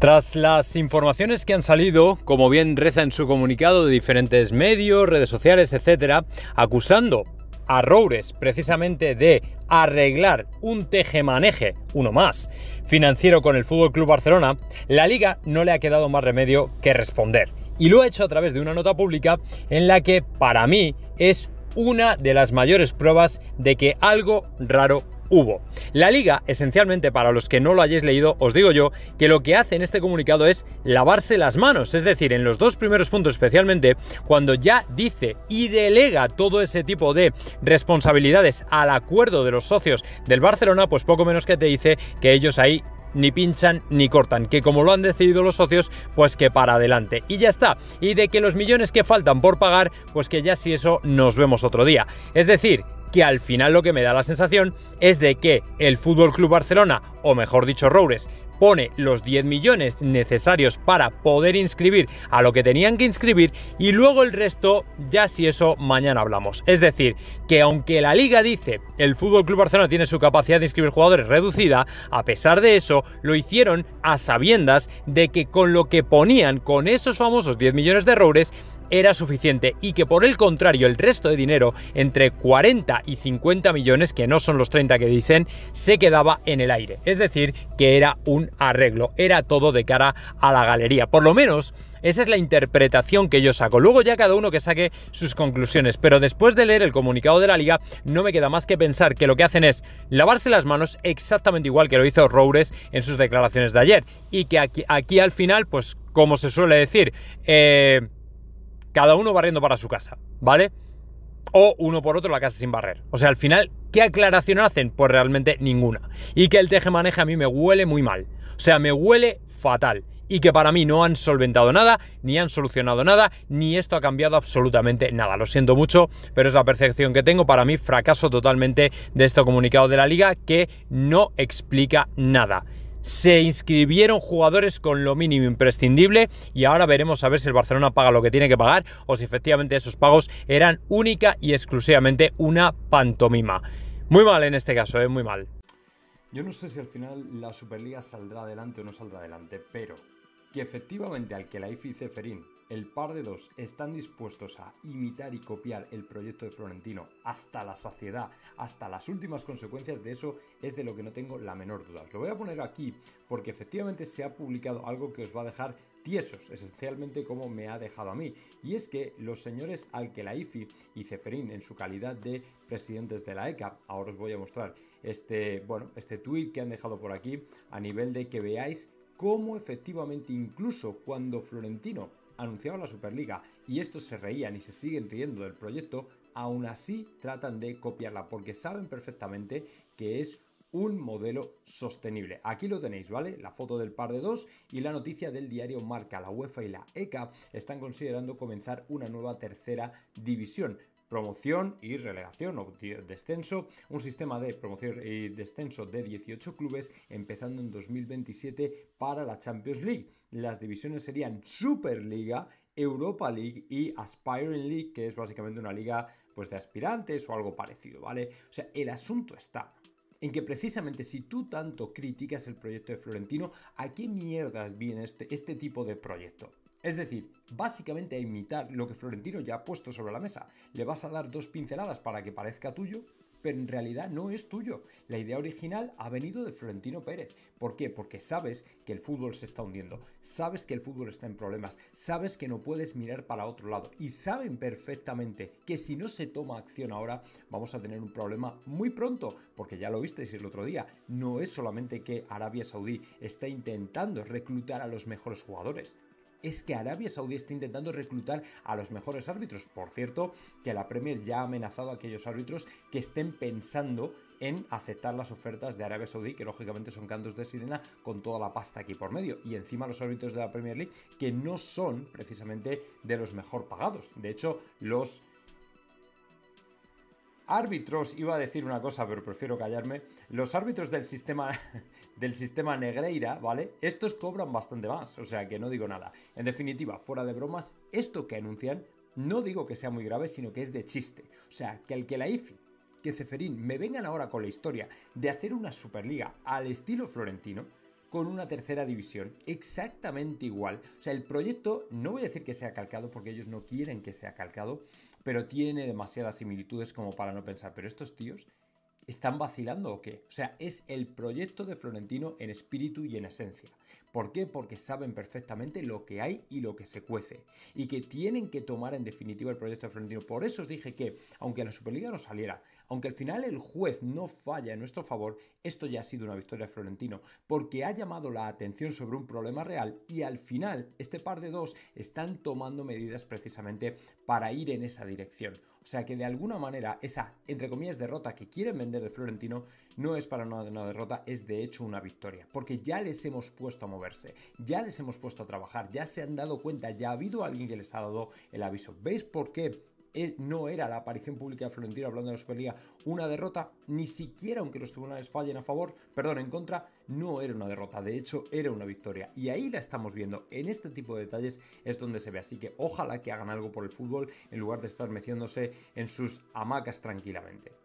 Tras las informaciones que han salido, como bien reza en su comunicado de diferentes medios, redes sociales, etcétera, acusando a Roures precisamente de arreglar un tejemaneje, uno más, financiero con el Fútbol Club Barcelona, la liga no le ha quedado más remedio que responder. Y lo ha hecho a través de una nota pública en la que para mí es una de las mayores pruebas de que algo raro hubo. La liga, esencialmente para los que no lo hayáis leído, os digo yo que lo que hace en este comunicado es lavarse las manos, es decir, en los dos primeros puntos especialmente, cuando ya dice y delega todo ese tipo de responsabilidades al acuerdo de los socios del Barcelona, pues poco menos que te dice que ellos ahí ni pinchan ni cortan, que como lo han decidido los socios, pues que para adelante. Y ya está. Y de que los millones que faltan por pagar, pues que ya si eso nos vemos otro día. Es decir, que al final lo que me da la sensación es de que el Fútbol Club Barcelona, o mejor dicho, Roures, pone los 10 millones necesarios para poder inscribir a lo que tenían que inscribir y luego el resto ya si eso mañana hablamos. Es decir, que aunque la liga dice el Fútbol Club Barcelona tiene su capacidad de inscribir jugadores reducida, a pesar de eso lo hicieron a sabiendas de que con lo que ponían con esos famosos 10 millones de errores era suficiente y que por el contrario el resto de dinero, entre 40 y 50 millones, que no son los 30 que dicen, se quedaba en el aire. Es decir, que era un arreglo, era todo de cara a la galería. Por lo menos esa es la interpretación que yo saco. Luego ya cada uno que saque sus conclusiones. Pero después de leer el comunicado de la liga, no me queda más que pensar que lo que hacen es lavarse las manos exactamente igual que lo hizo Roures en sus declaraciones de ayer. Y que aquí, aquí al final, pues como se suele decir, eh cada uno barriendo para su casa, ¿vale? O uno por otro la casa sin barrer. O sea, al final, ¿qué aclaración hacen? Pues realmente ninguna. Y que el teje maneje a mí me huele muy mal. O sea, me huele fatal. Y que para mí no han solventado nada, ni han solucionado nada, ni esto ha cambiado absolutamente nada. Lo siento mucho, pero es la percepción que tengo. Para mí, fracaso totalmente de este comunicado de la liga que no explica nada se inscribieron jugadores con lo mínimo imprescindible y ahora veremos a ver si el Barcelona paga lo que tiene que pagar o si efectivamente esos pagos eran única y exclusivamente una pantomima. Muy mal en este caso, ¿eh? muy mal. Yo no sé si al final la Superliga saldrá adelante o no saldrá adelante, pero que efectivamente al que la IFI Ceferín, el par de dos, están dispuestos a imitar y copiar el proyecto de Florentino hasta la saciedad, hasta las últimas consecuencias de eso, es de lo que no tengo la menor duda. Os lo voy a poner aquí porque efectivamente se ha publicado algo que os va a dejar tiesos, esencialmente como me ha dejado a mí. Y es que los señores Alquelaifi y Ceferín, en su calidad de presidentes de la ECA, ahora os voy a mostrar este, bueno, este tuit que han dejado por aquí, a nivel de que veáis cómo efectivamente incluso cuando Florentino anunciaba la Superliga y estos se reían y se siguen riendo del proyecto, aún así tratan de copiarla porque saben perfectamente que es un modelo sostenible. Aquí lo tenéis, ¿vale? La foto del par de dos y la noticia del diario Marca. La UEFA y la ECA están considerando comenzar una nueva tercera división promoción y relegación o descenso, un sistema de promoción y descenso de 18 clubes empezando en 2027 para la Champions League. Las divisiones serían Superliga, Europa League y Aspiring League, que es básicamente una liga pues de aspirantes o algo parecido, ¿vale? O sea, el asunto está en que precisamente si tú tanto criticas el proyecto de Florentino, ¿a qué mierdas viene este, este tipo de proyecto? Es decir, básicamente a imitar lo que Florentino ya ha puesto sobre la mesa. Le vas a dar dos pinceladas para que parezca tuyo, pero en realidad no es tuyo. La idea original ha venido de Florentino Pérez. ¿Por qué? Porque sabes que el fútbol se está hundiendo, sabes que el fútbol está en problemas, sabes que no puedes mirar para otro lado y saben perfectamente que si no se toma acción ahora vamos a tener un problema muy pronto, porque ya lo visteis el otro día, no es solamente que Arabia Saudí está intentando reclutar a los mejores jugadores, es que Arabia Saudí está intentando reclutar a los mejores árbitros. Por cierto, que la Premier ya ha amenazado a aquellos árbitros que estén pensando en aceptar las ofertas de Arabia Saudí, que lógicamente son cantos de sirena con toda la pasta aquí por medio. Y encima los árbitros de la Premier League, que no son precisamente de los mejor pagados. De hecho, los árbitros, iba a decir una cosa, pero prefiero callarme, los árbitros del sistema, del sistema Negreira, ¿vale? Estos cobran bastante más, o sea que no digo nada. En definitiva, fuera de bromas, esto que anuncian, no digo que sea muy grave, sino que es de chiste. O sea, que el que la IFI, que Ceferín me vengan ahora con la historia de hacer una Superliga al estilo florentino, con una tercera división, exactamente igual. O sea, el proyecto, no voy a decir que sea calcado porque ellos no quieren que sea calcado, pero tiene demasiadas similitudes como para no pensar, pero estos tíos ¿Están vacilando o qué? O sea, es el proyecto de Florentino en espíritu y en esencia. ¿Por qué? Porque saben perfectamente lo que hay y lo que se cuece. Y que tienen que tomar en definitiva el proyecto de Florentino. Por eso os dije que, aunque la Superliga no saliera, aunque al final el juez no falla en nuestro favor, esto ya ha sido una victoria de Florentino. Porque ha llamado la atención sobre un problema real y al final este par de dos están tomando medidas precisamente para ir en esa dirección. O sea que de alguna manera esa, entre comillas, derrota que quieren vender de Florentino no es para una, una derrota, es de hecho una victoria. Porque ya les hemos puesto a moverse, ya les hemos puesto a trabajar, ya se han dado cuenta, ya ha habido alguien que les ha dado el aviso. ¿Veis por qué? No era la aparición pública de Florentino hablando de la Superliga una derrota, ni siquiera aunque los tribunales fallen a favor, perdón, en contra, no era una derrota, de hecho era una victoria. Y ahí la estamos viendo, en este tipo de detalles es donde se ve, así que ojalá que hagan algo por el fútbol en lugar de estar meciéndose en sus hamacas tranquilamente.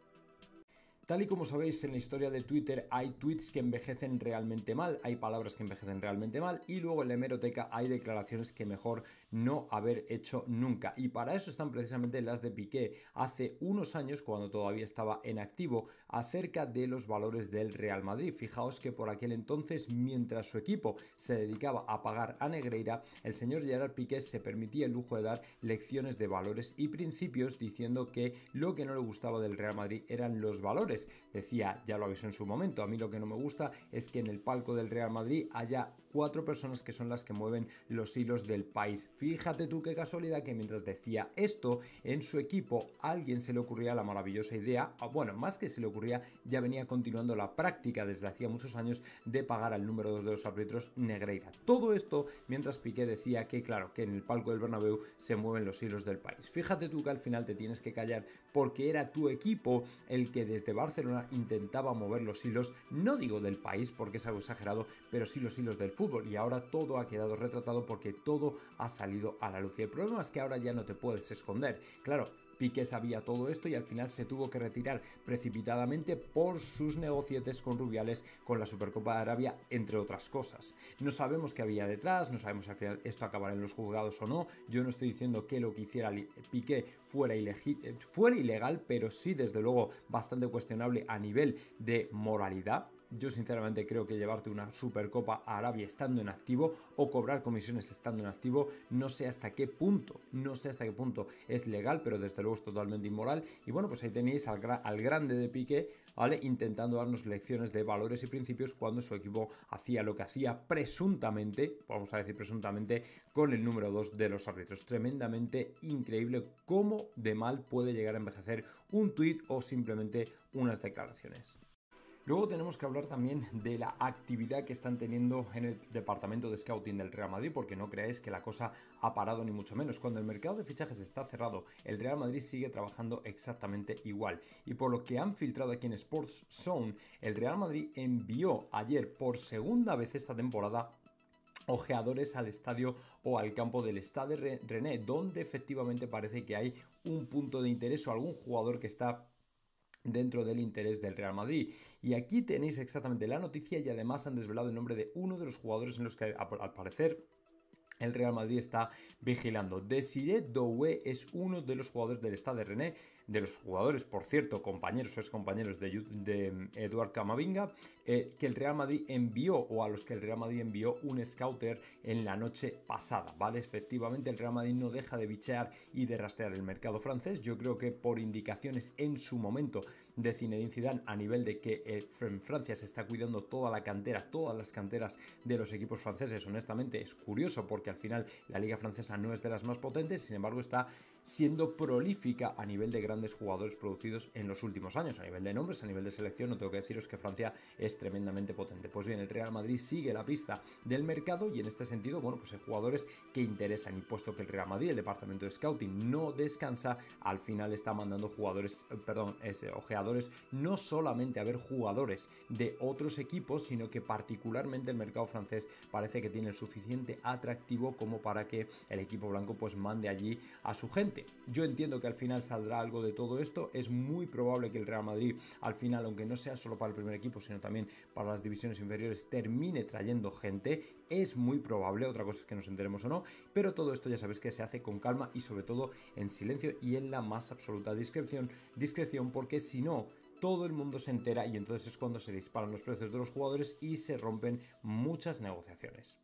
Tal y como sabéis en la historia de Twitter hay tweets que envejecen realmente mal, hay palabras que envejecen realmente mal y luego en la hemeroteca hay declaraciones que mejor no haber hecho nunca. Y para eso están precisamente las de Piqué hace unos años cuando todavía estaba en activo acerca de los valores del Real Madrid. Fijaos que por aquel entonces mientras su equipo se dedicaba a pagar a Negreira, el señor Gerard Piqué se permitía el lujo de dar lecciones de valores y principios diciendo que lo que no le gustaba del Real Madrid eran los valores Decía, ya lo avisó en su momento, a mí lo que no me gusta es que en el palco del Real Madrid haya cuatro personas que son las que mueven los hilos del país. Fíjate tú qué casualidad que mientras decía esto, en su equipo alguien se le ocurría la maravillosa idea, bueno, más que se le ocurría, ya venía continuando la práctica desde hacía muchos años de pagar al número 2 de los árbitros Negreira. Todo esto mientras Piqué decía que, claro, que en el palco del Bernabéu se mueven los hilos del país. Fíjate tú que al final te tienes que callar porque era tu equipo el que desde Barcelona intentaba mover los hilos, no digo del país porque es algo exagerado, pero sí los hilos del fútbol y ahora todo ha quedado retratado porque todo ha salido a la luz. Y el problema es que ahora ya no te puedes esconder. Claro, Piqué sabía todo esto y al final se tuvo que retirar precipitadamente por sus negocietes con Rubiales con la Supercopa de Arabia, entre otras cosas. No sabemos qué había detrás, no sabemos si al final esto acabará en los juzgados o no. Yo no estoy diciendo que lo que hiciera Piqué fuera, fuera ilegal, pero sí desde luego bastante cuestionable a nivel de moralidad. Yo sinceramente creo que llevarte una Supercopa a Arabia estando en activo o cobrar comisiones estando en activo, no sé hasta qué punto, no sé hasta qué punto es legal, pero desde luego es totalmente inmoral. Y bueno, pues ahí tenéis al, al grande de Piqué. Intentando darnos lecciones de valores y principios cuando su equipo hacía lo que hacía presuntamente, vamos a decir presuntamente, con el número 2 de los árbitros. Tremendamente increíble cómo de mal puede llegar a envejecer un tuit o simplemente unas declaraciones. Luego tenemos que hablar también de la actividad que están teniendo en el departamento de scouting del Real Madrid, porque no creáis que la cosa ha parado ni mucho menos. Cuando el mercado de fichajes está cerrado, el Real Madrid sigue trabajando exactamente igual. Y por lo que han filtrado aquí en Sports Zone, el Real Madrid envió ayer por segunda vez esta temporada ojeadores al estadio o al campo del Stade René, donde efectivamente parece que hay un punto de interés o algún jugador que está dentro del interés del Real Madrid. Y aquí tenéis exactamente la noticia y además han desvelado el nombre de uno de los jugadores en los que al parecer el Real Madrid está vigilando. Desiré Doué es uno de los jugadores del Stade René de los jugadores, por cierto, compañeros o ex compañeros de, de Eduard Camavinga, eh, que el Real Madrid envió o a los que el Real Madrid envió un scouter en la noche pasada, ¿vale? Efectivamente, el Real Madrid no deja de bichear y de rastrear el mercado francés. Yo creo que por indicaciones en su momento de Zinedine Zidane a nivel de que eh, en Francia se está cuidando toda la cantera, todas las canteras de los equipos franceses, honestamente es curioso porque al final la liga francesa no es de las más potentes, sin embargo está siendo prolífica a nivel de grandes jugadores producidos en los últimos años. A nivel de nombres, a nivel de selección, no tengo que deciros que Francia es tremendamente potente. Pues bien, el Real Madrid sigue la pista del mercado y en este sentido, bueno, pues hay jugadores que interesan y puesto que el Real Madrid, el departamento de scouting, no descansa, al final está mandando jugadores, eh, perdón, es, ojeadores espectadores, no solamente a ver jugadores de otros equipos, sino que particularmente el mercado francés parece que tiene el suficiente atractivo como para que el equipo blanco pues mande allí a su gente. Yo entiendo que al final saldrá algo de todo esto, es muy probable que el Real Madrid al final, aunque no sea solo para el primer equipo, sino también para las divisiones inferiores, termine trayendo gente, es muy probable, otra cosa es que nos enteremos o no, pero todo esto ya sabéis que se hace con calma y sobre todo en silencio y en la más absoluta discreción, discreción porque si no, todo el mundo se entera y entonces es cuando se disparan los precios de los jugadores y se rompen muchas negociaciones.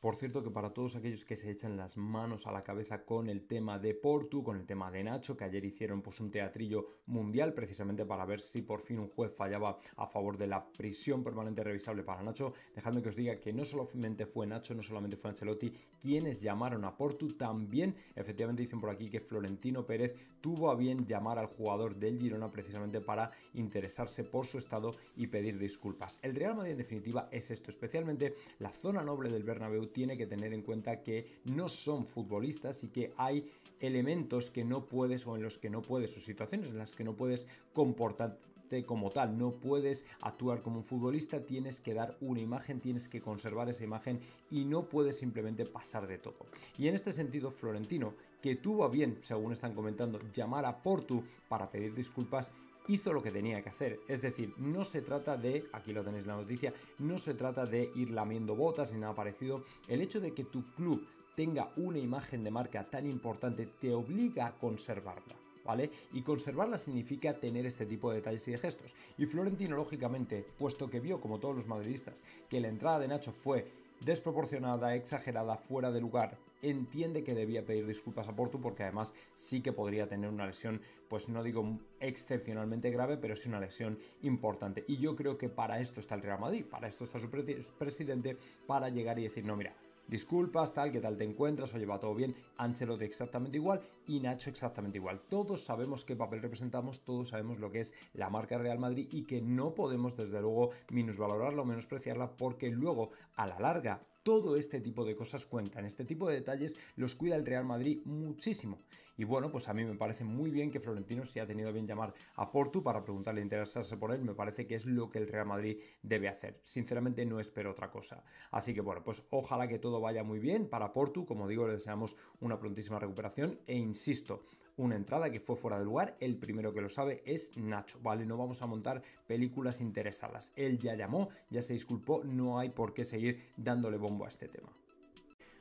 Por cierto que para todos aquellos que se echan las manos a la cabeza con el tema de Portu, con el tema de Nacho, que ayer hicieron pues un teatrillo mundial precisamente para ver si por fin un juez fallaba a favor de la prisión permanente revisable para Nacho, dejadme que os diga que no solamente fue Nacho, no solamente fue Ancelotti quienes llamaron a Portu, también efectivamente dicen por aquí que Florentino Pérez tuvo a bien llamar al jugador del Girona precisamente para interesarse por su estado y pedir disculpas. El Real Madrid en definitiva es esto, especialmente la zona noble del Bernabéu tiene que tener en cuenta que no son futbolistas y que hay elementos que no puedes o en los que no puedes, o situaciones en las que no puedes comportarte como tal, no puedes actuar como un futbolista, tienes que dar una imagen, tienes que conservar esa imagen y no puedes simplemente pasar de todo. Y en este sentido, Florentino, que tuvo a bien, según están comentando, llamar a Portu para pedir disculpas, hizo lo que tenía que hacer. Es decir, no se trata de, aquí lo tenéis la noticia, no se trata de ir lamiendo botas ni nada parecido. El hecho de que tu club tenga una imagen de marca tan importante te obliga a conservarla. ¿Vale? Y conservarla significa tener este tipo de detalles y de gestos. Y Florentino, lógicamente, puesto que vio, como todos los madridistas, que la entrada de Nacho fue desproporcionada, exagerada, fuera de lugar, entiende que debía pedir disculpas a Porto porque además sí que podría tener una lesión, pues no digo excepcionalmente grave, pero sí una lesión importante. Y yo creo que para esto está el Real Madrid, para esto está su presidente, para llegar y decir, no, mira, disculpas, tal, qué tal te encuentras, oye, va todo bien, Ancelotti exactamente igual y Nacho exactamente igual. Todos sabemos qué papel representamos, todos sabemos lo que es la marca Real Madrid y que no podemos desde luego minusvalorarla o menospreciarla porque luego a la larga todo este tipo de cosas cuentan, este tipo de detalles los cuida el Real Madrid muchísimo. Y bueno, pues a mí me parece muy bien que Florentino se ha tenido bien llamar a Portu para preguntarle interesarse por él, me parece que es lo que el Real Madrid debe hacer. Sinceramente no espero otra cosa. Así que bueno, pues ojalá que todo vaya muy bien para Portu, como digo, le deseamos una prontísima recuperación e insisto, una entrada que fue fuera de lugar, el primero que lo sabe es Nacho, ¿vale? No vamos a montar películas interesadas. Él ya llamó, ya se disculpó, no hay por qué seguir dándole bombo a este tema.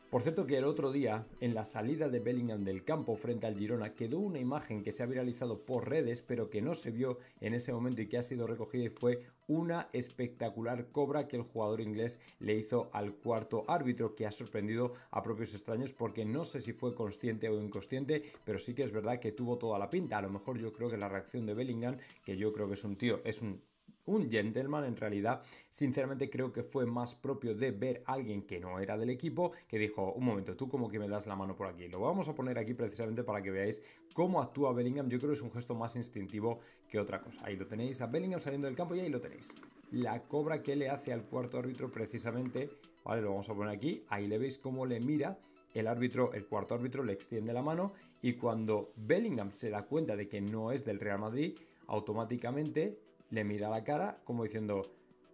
Por cierto que el otro día, en la salida de Bellingham del campo frente al Girona, quedó una imagen que se ha viralizado por redes, pero que no se vio en ese momento y que ha sido recogida y fue una espectacular cobra que el jugador inglés le hizo al cuarto árbitro, que ha sorprendido a propios extraños porque no sé si fue consciente o inconsciente, pero sí que es verdad que tuvo toda la pinta. A lo mejor yo creo que la reacción de Bellingham, que yo creo que es un tío, es un un gentleman en realidad sinceramente creo que fue más propio de ver a alguien que no era del equipo que dijo un momento tú como que me das la mano por aquí lo vamos a poner aquí precisamente para que veáis cómo actúa Bellingham yo creo que es un gesto más instintivo que otra cosa. Ahí lo tenéis a Bellingham saliendo del campo y ahí lo tenéis. La cobra que le hace al cuarto árbitro precisamente vale lo vamos a poner aquí ahí le veis cómo le mira el árbitro, el cuarto árbitro le extiende la mano y cuando Bellingham se da cuenta de que no es del Real Madrid, automáticamente le mira la cara como diciendo,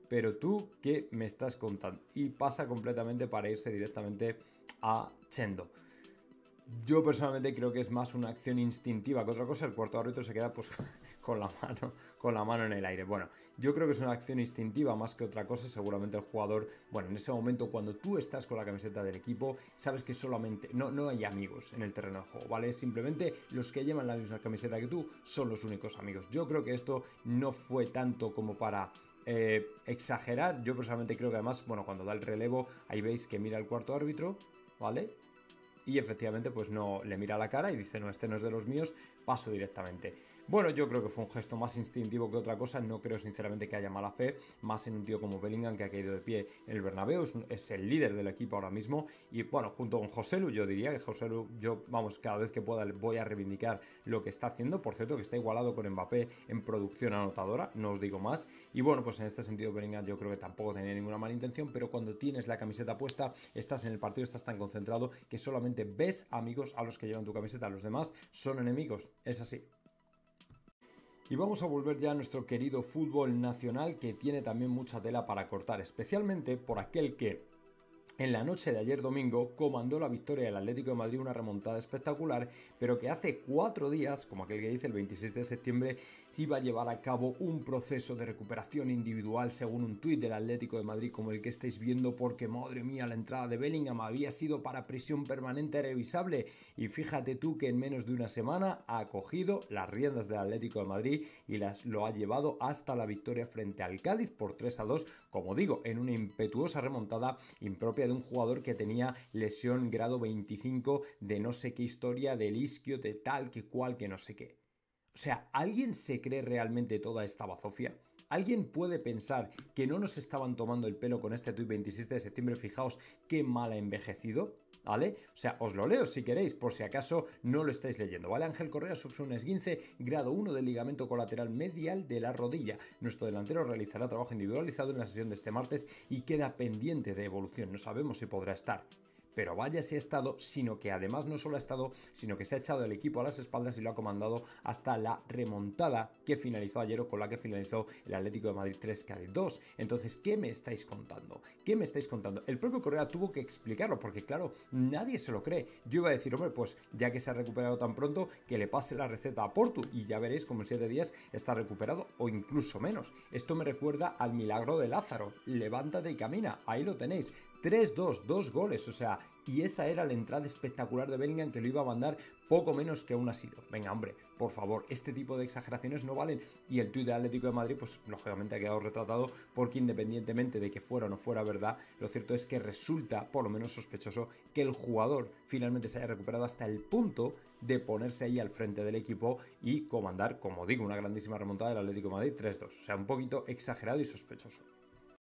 pero tú, ¿qué me estás contando? Y pasa completamente para irse directamente a Chendo. Yo personalmente creo que es más una acción instintiva que otra cosa. El cuarto árbitro se queda pues con la mano, con la mano en el aire. Bueno, yo creo que es una acción instintiva más que otra cosa. Seguramente el jugador, bueno, en ese momento cuando tú estás con la camiseta del equipo, sabes que solamente no, no hay amigos en el terreno de juego, ¿vale? Simplemente los que llevan la misma camiseta que tú son los únicos amigos. Yo creo que esto no fue tanto como para eh, exagerar. Yo personalmente creo que además, bueno, cuando da el relevo, ahí veis que mira el cuarto árbitro, ¿vale? Y efectivamente pues no le mira la cara y dice no, este no es de los míos, paso directamente. Bueno, yo creo que fue un gesto más instintivo que otra cosa, no creo sinceramente que haya mala fe, más en un tío como Bellingham que ha caído de pie en el Bernabéu, es, el líder del equipo ahora mismo. Y bueno, junto con Joselu yo diría que Joselu, yo vamos, cada vez que pueda voy a reivindicar lo que está haciendo, por cierto que está igualado con Mbappé en producción anotadora, no os digo más, y bueno, pues en este sentido Bellingham yo creo que tampoco tenía ninguna mala intención, pero cuando tienes la camiseta puesta, estás en el partido, estás tan concentrado que solamente ves amigos a los que llevan tu camiseta, los demás son enemigos, es así. Y vamos a volver ya a nuestro querido fútbol nacional que tiene también mucha tela para cortar, especialmente por aquel que en la noche de ayer domingo comandó la victoria del Atlético de Madrid, una remontada espectacular, pero que hace cuatro días, como aquel que dice el 26 de septiembre, se iba a llevar a cabo un proceso de recuperación individual según un tuit del Atlético de Madrid como el que estáis viendo, porque madre mía, la entrada de Bellingham había sido para prisión permanente revisable. Y fíjate tú que en menos de una semana ha cogido las riendas del Atlético de Madrid y las lo ha llevado hasta la victoria frente al Cádiz por 3 a 2, como digo, en una impetuosa remontada impropia de un jugador que tenía lesión grado 25 de no sé qué historia, del isquio, de tal, que cual, que no sé qué. O sea, ¿alguien se cree realmente toda esta bazofia? ¿Alguien puede pensar que no nos estaban tomando el pelo con este tuit 27 de septiembre? Fijaos qué mal ha envejecido. ¿Vale? O sea, os lo leo si queréis, por si acaso no lo estáis leyendo. ¿Vale? Ángel Correa sufre un esguince grado 1 del ligamento colateral medial de la rodilla. Nuestro delantero realizará trabajo individualizado en la sesión de este martes y queda pendiente de evolución. No sabemos si podrá estar pero vaya si ha estado, sino que además no solo ha estado, sino que se ha echado el equipo a las espaldas y lo ha comandado hasta la remontada que finalizó ayer o con la que finalizó el Atlético de Madrid 3 Cádiz 2. Entonces, ¿qué me estáis contando? ¿Qué me estáis contando? El propio Correa tuvo que explicarlo porque claro, nadie se lo cree. Yo iba a decir, hombre, pues ya que se ha recuperado tan pronto, que le pase la receta a Portu y ya veréis como en 7 días está recuperado o incluso menos. Esto me recuerda al milagro de Lázaro. Levántate y camina. Ahí lo tenéis. 3-2, dos goles, o sea, y esa era la entrada espectacular de Bellingham que lo iba a mandar poco menos que un asilo. Venga, hombre, por favor, este tipo de exageraciones no valen. Y el tuit de Atlético de Madrid, pues lógicamente ha quedado retratado porque independientemente de que fuera o no fuera verdad, lo cierto es que resulta por lo menos sospechoso que el jugador finalmente se haya recuperado hasta el punto de ponerse ahí al frente del equipo y comandar, como digo, una grandísima remontada del Atlético de Madrid 3-2. O sea, un poquito exagerado y sospechoso.